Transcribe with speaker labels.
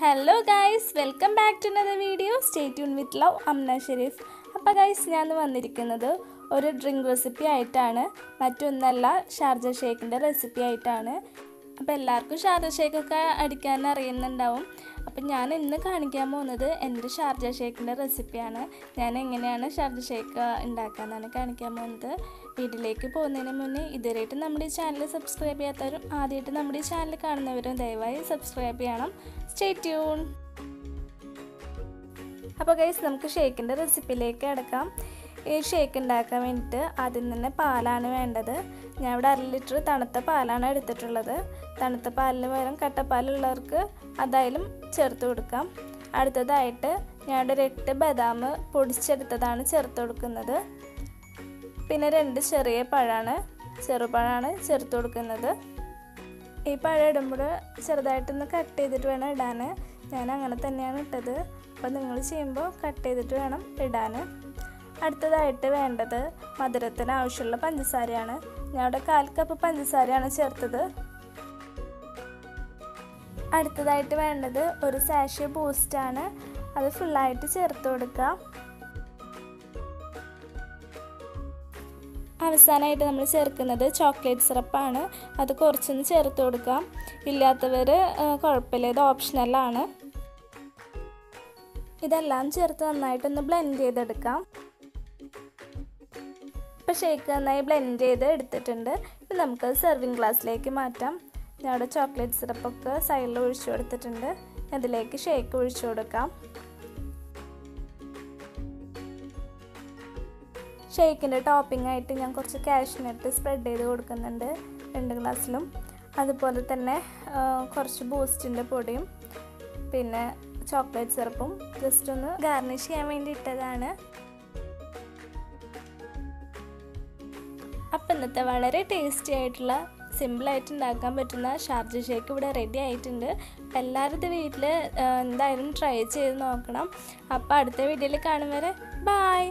Speaker 1: Hello guys welcome back to another video stay tune with love Amna Sharif അപ്പോൾ guys ഞാൻ വന്നിരിക്കുന്നത് ഒരു drink recipe ആയിട്ടാണ്. മറ്റൊന്നല്ല Sharjah ഷേക്കിന്റെ recipe ആയിട്ടാണ്. അപ്പോൾ എല്ലാവർക്കും ഷാർജ ഷേക്കൊക്കെ അടിക്കാൻ അറിയുന്നുണ്ടാവും. അപ്പം ഞാൻ ഇന്ന് കാണിക്കാൻ പോകുന്നത് എന്റെ ഷാർജ ഷേക്കിന്റെ റെസിപ്പിയാണ്. ഞാൻ എങ്ങനെയാണ് ഷാർജ ഷേക്ക് ഉണ്ടാക്കാമെന്നാണ് കാണിക്കാൻ പോകുന്നത്. വീട്ടിലേക്ക് പോകുന്നതിന് മുന്നേ ഇതുവരെയായിട്ട് നമ്മുടെ ഈ ചാനൽ സബ്സ്ക്രൈബ് ചെയ്യാത്തവരും ആദ്യമായിട്ട് നമ്മുടെ ഈ ചാനൽ കാണുന്നവരും ദയവായി സബ്സ്ക്രൈബ് ചെയ്യണം. Stay tune. അപ്പോൾ ഗൈസ് നമുക്ക് ഷേക്കിന്റെ റെസിപ്പിയിലേക്ക് കിടക്കാം. ഈ ഷേക്ക് ഉണ്ടാക്കാൻ വേണ്ടിയിട്ട് ആദ്യം തന്നെ പാലാണ് വേണ്ടത്. ഞാൻ ഇവിടെ അര ലിറ്റർ തണുത്ത പാലാണ് എടുത്തിട്ടുള്ളത്. തണുത്ത പാലിന് പകരം കട്ടപ്പാലുള്ളവർക്ക് അതായാലും ചേർത്ത് കൊടുക്കാം. അടുത്തതായിട്ട് ഞാൻ ഒരു എട്ട് ബദാം പൊടിച്ചെടുത്തതാണ് ചേർത്ത് കൊടുക്കുന്നത്. പിന്നെ രണ്ട് ചെറിയ പഴമാണ് ചെറുപഴമാണ് ചേർത്ത് കൊടുക്കുന്നത്. ഈ പഴം ഇടുമ്പോൾ ചെറുതായിട്ടൊന്ന് കട്ട് ചെയ്തിട്ട് വേണം ഇടാൻ. ഞാൻ അങ്ങനെ തന്നെയാണ് ഇട്ടത്. അപ്പോൾ നിങ്ങൾ ചെയ്യുമ്പോൾ കട്ട് ചെയ്തിട്ട് വേണം ഇടാൻ. അടുത്തതായിട്ട് വേണ്ടത് മധുരത്തിന് ആവശ്യമുള്ള പഞ്ചസാരയാണ്. ഞാൻ അവിടെ കാൽ കപ്പ് പഞ്ചസാരയാണ് ചേർത്തത്. അടുത്തതായിട്ട് വേണ്ടത് ഒരു സാഷ്യ ബൂസ്റ്റാണ് അത് ഫുള്ളായിട്ട് ചേർത്ത് കൊടുക്കാം അവസാനമായിട്ട് നമ്മൾ ചേർക്കുന്നത് ചോക്ലേറ്റ് സിറപ്പാണ് അത് കുറച്ചൊന്ന് ചേർത്ത് കൊടുക്കാം ഇല്ലാത്തവർ കുഴപ്പമില്ല ഇത് ഓപ്ഷണലാണ് ഇതെല്ലാം ചേർത്ത് നന്നായിട്ടൊന്ന് ബ്ലെൻഡ് ചെയ്തെടുക്കാം. ഇപ്പോൾ ഷേക്ക് നന്നായി ബ്ലെൻഡ് ചെയ്ത് എടുത്തിട്ടുണ്ട്. ഇപ്പം നമുക്ക് സെർവിങ് ഗ്ലാസ്സിലേക്ക് മാറ്റാം. അവിടെ ചോക്ലേറ്റ് സിറപ്പൊക്കെ സൈഡിൽ ഒഴിച്ചു കൊടുത്തിട്ടുണ്ട്. അതിലേക്ക് ഷേക്ക് ഒഴിച്ചു കൊടുക്കാം. ഷേക്കിന്റെ ടോപ്പിംഗ് ആയിട്ട് ഞാൻ കുറച്ച് കാഷ്നട്ട് സ്പ്രെഡ് ചെയ്ത് കൊടുക്കുന്നുണ്ട് രണ്ട് ഗ്ലാസ്സിലും അതുപോലെ തന്നെ കുറച്ച് ബൂസ്റ്റിന്റെ പൊടിയും പിന്നെ ചോക്ലേറ്റ് സിറപ്പും ജസ്റ്റ് ഒന്ന് ഗാർണിഷ് ചെയ്യാൻ വേണ്ടി ഇട്ടതാണ് അപ്പം ഇന്നത്തെ വളരെ ടേസ്റ്റി ആയിട്ടുള്ള സിമ്പിളായിട്ട് ഉണ്ടാക്കാൻ പറ്റുന്ന ഷാർജ ഷേക്ക് ഇവിടെ റെഡി ആയിട്ടുണ്ട്. അപ്പം എല്ലാവരുടെ വീട്ടിൽ എന്തായാലും ട്രൈ ചെയ്ത് നോക്കണം. അപ്പോൾ അടുത്ത വീഡിയോയിൽ കാണും വരെ. ബായ്